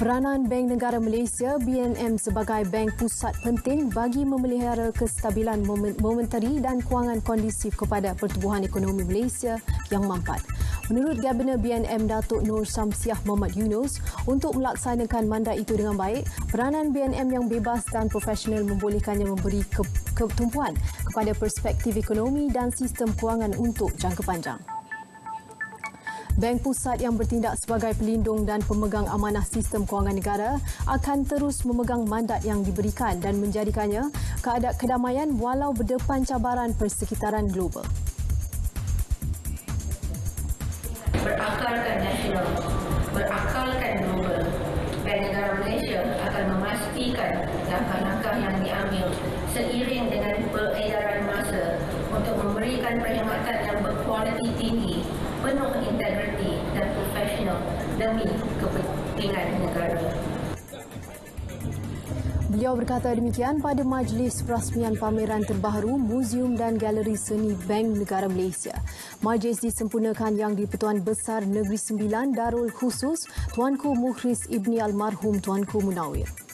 Peranan Bank Negara Malaysia BNM sebagai bank pusat penting bagi memelihara kestabilan momentari dan kewangan kondisif kepada pertubuhan ekonomi Malaysia yang mampat. Menurut Gabenor BNM Datuk Nur Samsiah Muhammad Yunus, untuk melaksanakan mandat itu dengan baik, peranan BNM yang bebas dan profesional membolehkannya memberi ketumpuan kepada perspektif ekonomi dan sistem kewangan untuk jangka panjang. Bank Pusat yang bertindak sebagai pelindung dan pemegang amanah sistem kewangan negara akan terus memegang mandat yang diberikan dan menjadikannya keadaan kedamaian walau berdepan cabaran persekitaran global. Berakalkan nasional, berakalkan global. Bank Negara Malaysia akan memastikan langkah-langkah yang diambil seiring dengan peredaran masa untuk memberikan perkhidmatan yang berkualiti tinggi penuh dan demi kepentingan negara. Beliau berkata demikian pada majlis perasmian pameran terbaru Muzium dan Galeri Seni Bank Negara Malaysia. Majlis disempurnakan yang di-Pertuan Besar Negeri Sembilan Darul Khusus Tuanku Muhriz Ibni Almarhum Tuanku Munawir.